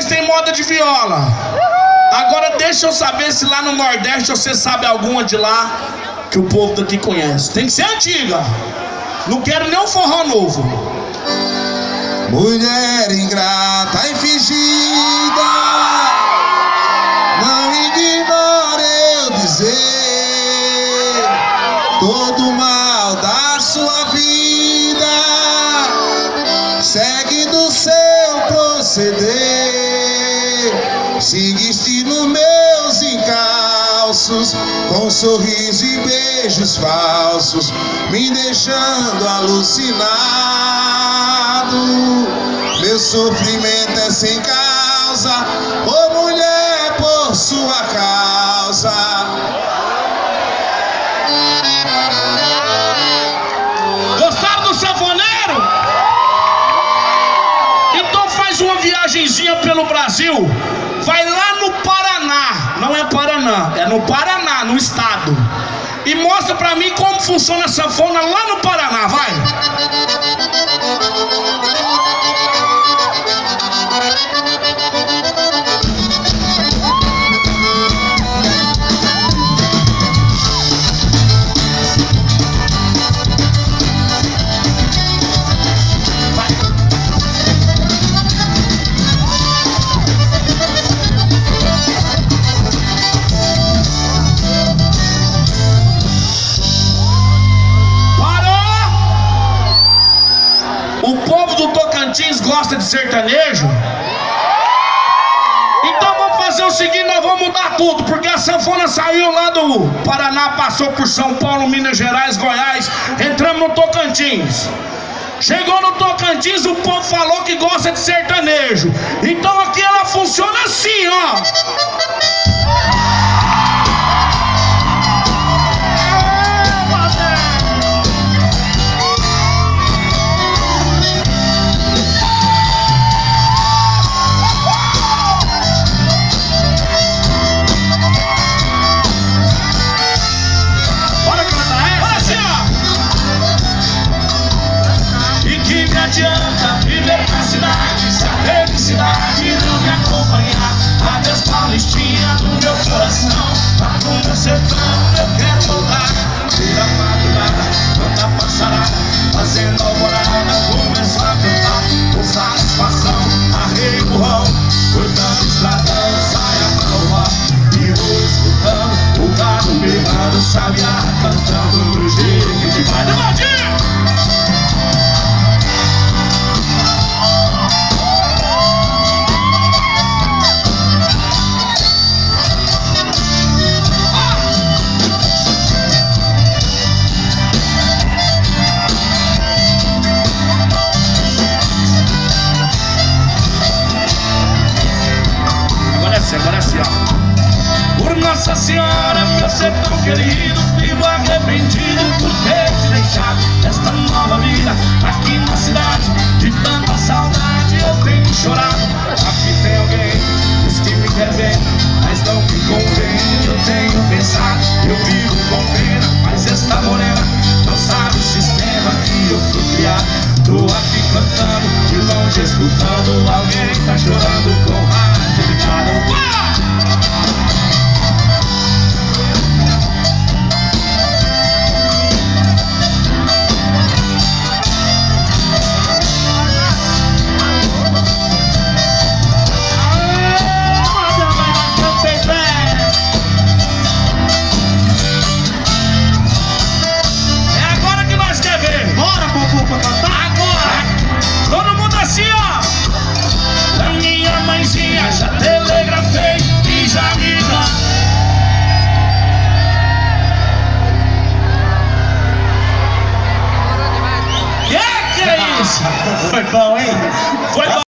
nós tem moda de viola. Agora deixa eu saber se lá no Nordeste você sabe alguma de lá que o povo daqui conhece. Tem que ser antiga. Não quero nem um forró novo. Mulher ingrata e fingida, não ignore eu dizer todo mal seguiste nos meus encalços, com sorriso e beijos falsos, me deixando alucinado. Meu sofrimento é sem causa, ô mulher, por sua viagenzinha pelo Brasil. Vai lá no Paraná. Não é Paraná, é no Paraná, no estado. E mostra pra mim como funciona a sanfona lá no Paraná, vai. Tocantins gosta de sertanejo? Então vamos fazer o seguinte, nós vamos mudar tudo, porque a sanfona saiu lá do Paraná, passou por São Paulo, Minas Gerais, Goiás, entramos no Tocantins. Chegou no Tocantins, o povo falou que gosta de sertanejo. Então aqui ela funciona assim, ó. Nossa Senhora, meu sertão querido, vivo arrependido por ter te deixado esta nova vida aqui